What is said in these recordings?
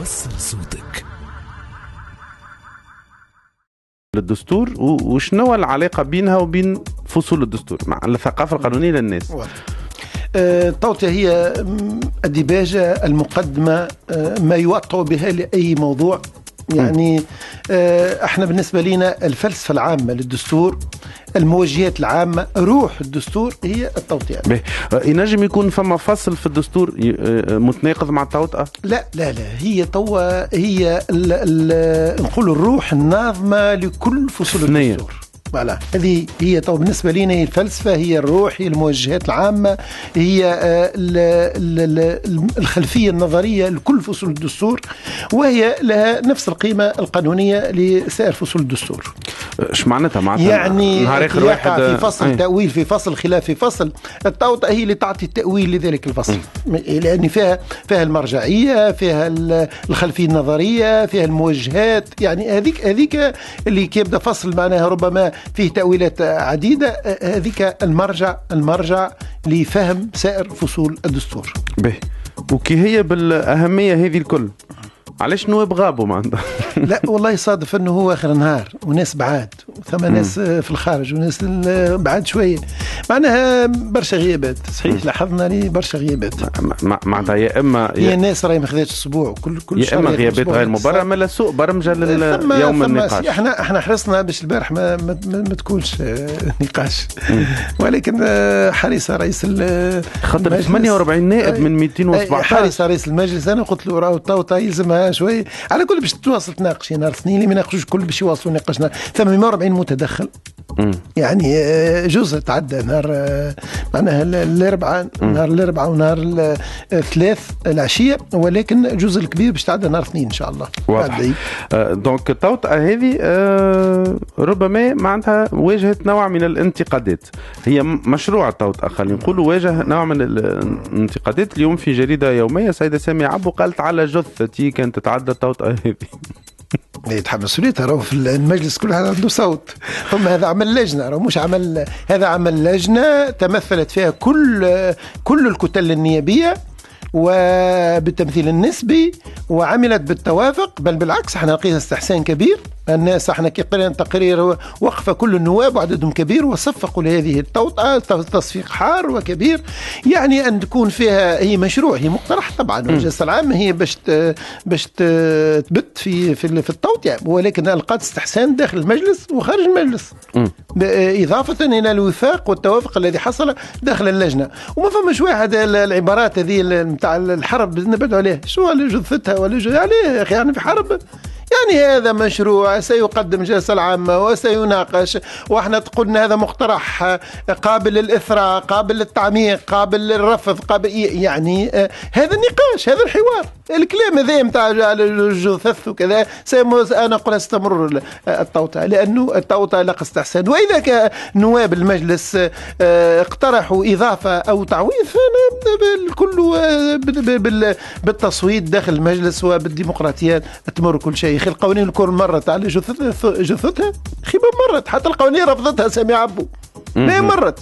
وصل صوتك. للدستور وشنو العلاقة بينها وبين فصول الدستور؟ مع الثقافة القانونية للناس. آه، التوطئة هي م، الديباجة المقدمة آه، ما يوطأ بها لأي موضوع. يعني آه، إحنا بالنسبة لنا الفلسفة العامة للدستور الموجهات العامة روح الدستور هي التوطئة. آه، ينجم يكون فما فصل في الدستور ي- آه، متناقض مع التوطئة؟ لا لا لا. هي توا هي ال ال نقول الروح الناظمة لكل فصول. الدستور. فوالا هذه هي تو بالنسبة لنا هي الفلسفة هي الروح هي الموجهات العامة هي آه، ال- ال- ال- الخلفية النظرية لكل فصول الدستور وهي لها نفس القيمة القانونية لسائر فصول الدستور. اش معناتها؟ معناتها يعني نهار آخر واحد في فصل أي. تأويل في فصل خلاف في فصل التوطئة هي اللي تعطي التأويل لذلك الفصل. لأن فيها فيها المرجعية فيها ال- الخلفية النظرية فيها الموجهات يعني هذيك هذيك اللي كيبدأ فصل معناها ربما فيه تأويلات عديدة هذيك المرجع المرجع لفهم سائر فصول الدستور. به. وكي هي بالأهمية هذه الكل. علاش نواب غابوا معناتها؟ لا والله صادف إنه هو آخر النهار وناس بعاد ثم ناس آه، في الخارج وناس بعاد شوية. معناها برشا غيابات صحيح؟ لاحظنا لي برشا غيابات. مع- معناتها يا إما يا, الناس راهي ما خذاتش أسبوع كل كل يا إما غيابات غير. مبرره ما سوء برمجة لليوم ثم النقاش. إحنا إحنا حرصنا باش البارح ما ما, ما, ما, ما تكونش آه، نقاش. ولكن آه، حريصة رئيس خاطر المجلس. 48 نائب من أي 217 حارس رئيس المجلس. أنا قلت له راهو الطاوطه يلزمها شوي على كل باش تواصل تناقش نهار اثنين اللي ما يناقشوش الكل باش يواصلوا نقاشنا ثم 140 متدخل. يعني آه، جزء تعدى نهار آه، معناها ال- الاربعاء نهار الاربعاء ونهار ال- الثلاث العشية ولكن الجزء الكبير باش تعدى نهار اثنين إن شاء الله. واضح. آه، دونك التوطئه هذه آه، ربما معناتها واجهت نوع من الانتقادات. هي مشروع التوطئه خلينا نقولوا واجه نوع من الانتقادات اليوم في جريدة يومية. سيدة سامية عبو قالت على جثتي كانت تتعدى التوطئه هذه. يتحمل مسؤوليته راهو في المجلس كل واحد عنده صوت. ثم هذا عمل لجنة راهو مش عمل هذا عمل لجنة تمثلت فيها كل كل الكتل النيابية وبالتمثيل النسبي وعملت بالتوافق بل بالعكس إحنا لقينا استحسان كبير. الناس إحنا كي قرينا تقرير وقف كل النواب وعددهم كبير وصفقوا لهذه التوطئة تصفيق حار وكبير. يعني أن تكون فيها هي مشروع هي مقترح طبعا والجلسة العامة هي باش باش تبت في في في التوطئة. ولكن القات استحسان داخل المجلس وخارج المجلس. إضافة إلى الوفاق والتوافق الذي حصل داخل اللجنة. وما فماش واحد ال- العبارات هذه نتاع الحرب نبعدوا عليه شو جثتها؟ ولا جو- عليه يا أخي يعني في حرب. يعني هذا مشروع سيقدم جلسة العامة وسيناقش وإحنا قلنا هذا مقترح قابل للإثراء قابل للتعميق قابل للرفض قابل يعني هذا النقاش هذا الحوار. الكلام هذا على الجثث وكذا أنا أقول ستمر ال- التوطئه لأنه التوطئه لقى استحسان وإذا نواب المجلس آه، اقترحوا إضافة أو تعويض فأنا الكل آه، بال- بال- بال- بالتصويت داخل المجلس وبالديمقراطيات تمر كل شيء. أخي القوانين الكل مرت. على جثث- جثتها أخي ما مرت. حتى القوانين رفضتها سامي عبو. ما مرت؟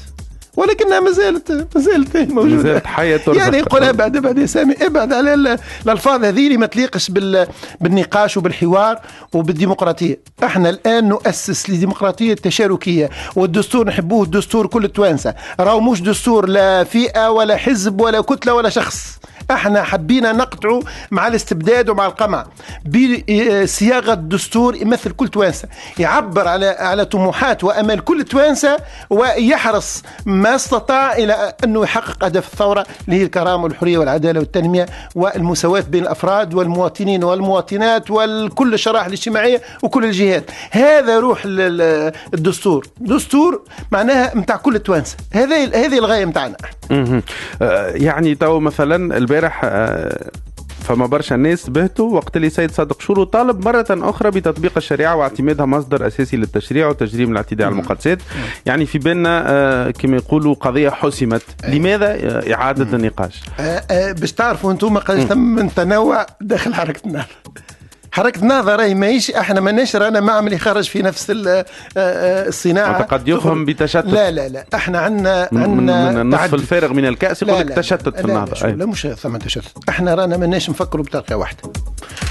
ولكنها ما زالت ما زالت موجودة. ما زالت ترزق. يعني يقول ابعد ابعد يا سامي. ابعد على ال- الألفاظ هذه اللي ما تليقش بال بالنقاش وبالحوار وبالديمقراطية. إحنا الآن نؤسس لديمقراطية تشاركية والدستور نحبوه الدستور كل التوانسه راهو مش دستور لا فئة ولا حزب ولا كتلة ولا شخص. إحنا حبينا نقطعوا مع الاستبداد ومع القمع. بصياغة دستور يمثل كل توانسة يعبر على على طموحات وأمال كل توانسة ويحرص ما استطاع إلى أنه يحقق هدف الثورة اللي هي الكرامة والحرية والعدالة والتنمية والمساواة بين الأفراد والمواطنين والمواطنات وكل الشرائح الاجتماعية وكل الجهات. هذا روح ال- ال- الدستور. دستور معناها متاع كل التوانسه هذه هذه الغاية متاعنا. مهم. آه، يعني تو مثلا البارح آه، فما برشا ناس بهتوا. وقت اللي سيد صادق شورو طالب مرة أخرى بتطبيق الشريعة واعتمادها مصدر أساسي للتشريع وتجريم الاعتداء على المقدسات. يعني في بالنا آه، كما يقولوا قضية حسمت. لماذا؟ آه، إعادة النقاش. باش تعرفوا أنتم قداش تم من تنوع داخل حركه النهضه حركة راهي ماهيش أحنا ماناش رانا معمل يخرج في نفس الصناعة. قد يفهم بتشتت. لا لا لا. أحنا عندنا عندنا النصف الفارغ من الكأس يقول لك تشتت في النهضة. لا, لا, لا مش ثم تشتت. أحنا رانا ماناش نفكروا بطريقة واحدة.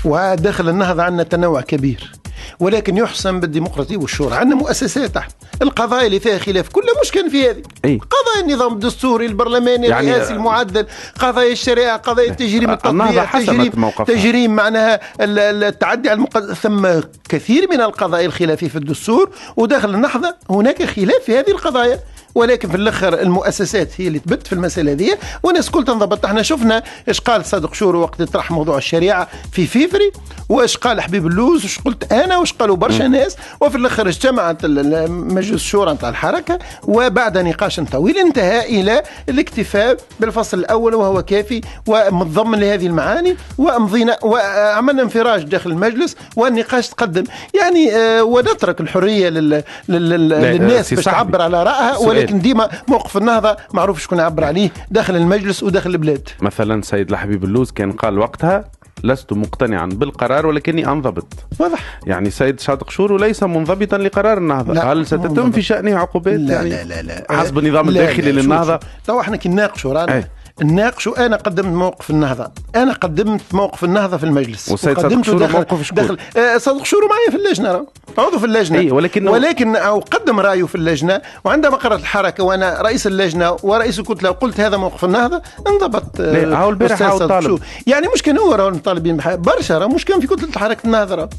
وداخل النهضة عندنا تنوع كبير. ولكن يحسن بالديمقراطية والشورى. عندنا مؤسسات إحنا القضايا اللي فيها خلاف. كلها مش كان في هذه. أي. قضايا النظام الدستوري البرلماني يعني الرئاسي المعدل قضايا الشريعة قضايا التجريم التطبيع تجريم, تجريم معناها التعدي على المقدس ثم كثير من القضايا الخلافية في الدستور. وداخل النهضة هناك خلاف في هذه القضايا. ولكن في الأخر المؤسسات هي اللي تبت في المسألة هذه. والناس كل تنضبط إحنا شفنا إيش قال صادق شورو وقت طرح موضوع الشريعة في فيفري وايش قال حبيب اللوز وايش قلت أنا وايش قالوا برشا ناس. وفي الأخر اجتمعت مجلس الشورى نتاع الحركة وبعد نقاش طويل انتهى إلى الاكتفاء بالفصل الأول وهو كافي ومتضمن لهذه المعاني ومضينا وعملنا انفراج داخل المجلس والنقاش تقدم. يعني آه ونترك الحرية لل... لل... للناس باش تعبر على رأيها ولكن ديما موقف النهضة معروف شكون يعبر عليه داخل المجلس وداخل البلاد. مثلا سيد الحبيب اللوز كان قال وقتها لست مقتنعا بالقرار ولكني أنضبط. واضح. يعني سيد صادق شورو ليس منضبطا لقرار النهضة. لا. هل ستتم في شأنه عقوبات؟ لا يعني لا لا, لا. حسب النظام الداخلي للنهضة. تو إحنا كي نناقشوا رانا. نناقشوا أنا قدمت موقف النهضة. أنا قدمت موقف النهضة في المجلس. وسيد صادق شورو موقف شكون داخل آه صادق شورو معايا في اللجنة عضو في اللجنة. أي ولكن ولكن أو قدم رأيه في اللجنة. وعندما قررت الحركة وأنا رئيس اللجنة ورئيس الكتله وقلت هذا موقف النهضة انضبط آه هاو البارح هاو يعني مش كان هو راه طالبين برشا مش كان في كتله حركة النهضة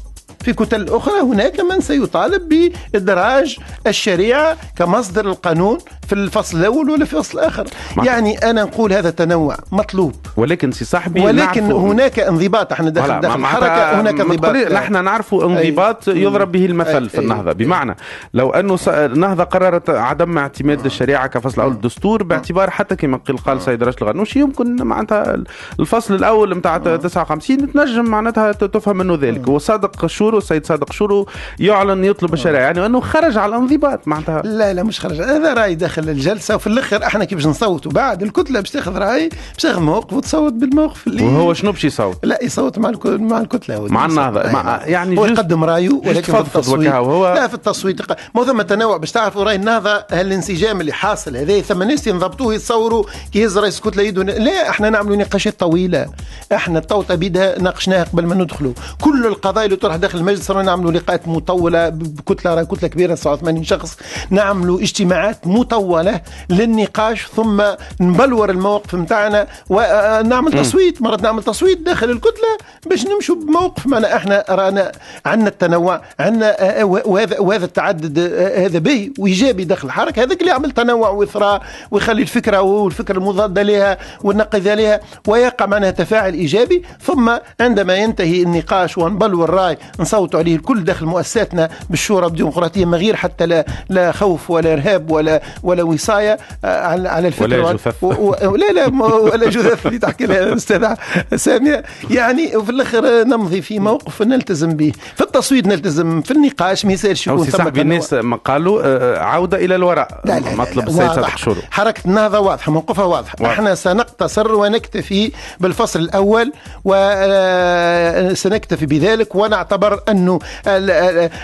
في كتل أخرى. هناك من سيطالب بإدراج الشريعة كمصدر القانون في الفصل الأول ولا في الفصل الآخر. يعني أنا نقول هذا تنوع مطلوب. ولكن سي صاحبي ولكن هناك انضباط. إحنا داخل داخل الحركة هناك انضباط. نحن نعرف انضباط أي. يضرب به المثل أي. في النهضة. بمعنى لو أنه النهضة قررت عدم اعتماد الشريعة كفصل أول الدستور باعتبار حتى كما قال سيد راشد الغنوشي يمكن معناتها الفصل الأول نتاع 59 تنجم معناتها تفهم منه ذلك. وصادق شورو السيد صادق؟ شورو يعلن يطلب الشريعة يعني أنه خرج على الانضباط معناتها. لا لا مش خرج. هذا رأي داخل الجلسة وفي الآخر إحنا كي باش نصوتوا بعد الكتلة باش تاخذ رأي باش تاخذ موقف وتصوت بالموقف اللي وهو شنو باش يصوت؟ لا يصوت مع مع الكتلة. مع النهضة مع يعني هو يقدم رأيه ولكن في التصويت. وهو لا في التصويت. ما ثم تنوع باش تعرفوا رأي النهضة هالانسجام اللي حاصل هذا ثم ناس ينضبطوه يتصوروا كي يهز رئيس الكتلة يده. لا إحنا نعملوا نقاشات طويلة. إحنا الطوطة بيدها ناقشناها قبل ما ندخلوا. كل القضايا اللي تطرح داخل المجلس صرنا نعملوا لقاءات مطولة بكتلة راهي كتلة كبيرة 89 شخص نعملوا اجتماعات مطولة للنقاش ثم نبلور المواقف نتاعنا ونعمل تصويت مرات نعمل تصويت داخل الكتلة باش نمشوا بموقف. معنا إحنا رانا عندنا التنوع عندنا وهذا وهذا التعدد هذا به وإيجابي داخل الحركة. هذاك اللي يعمل تنوع وإثراء ويخلي الفكرة والفكرة المضاده لها والنقيضه لها ويقع معناها تفاعل إيجابي. ثم عندما ينتهي النقاش ونبلور الرأي نصوتوا عليه الكل داخل مؤسساتنا بالشورى بالديمقراطيه من غير حتى لا لا خوف ولا إرهاب ولا ولا وصاية على على الفكرة. ولا جثث. لا لا ولا جثث اللي تحكي لها الاستاذ سامية. يعني وفي الآخر نمضي في موقف نلتزم به. في التصويت نلتزم في النقاش ما يسالش يكون ثم الناس ما قالوا عودة إلى الوراء. لا لا مطلب السيد صادق شورو حركة النهضه واضحة موقفها واضح. واضح. إحنا سنقتصر ونكتفي بالفصل الأول وسنكتفي بذلك ونعتبر أنه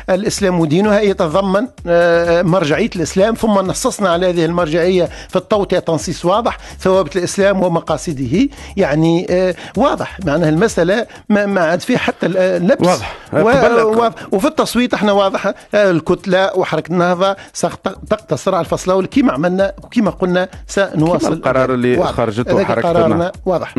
الإسلام ودينها يتضمن مرجعية الإسلام ثم نصصنا على هذه المرجعية في التوطئه تنصيص واضح ثوابت الإسلام ومقاصده يعني واضح. معناها المسألة ما عاد فيها حتى اللبس واضح. و... وفي التصويت إحنا واضح الكتلة وحركة النهضة تقتصر على الفصل الأول. كما عملنا وكما قلنا سنواصل القرار اللي خرجته حركة قرارنا واضح.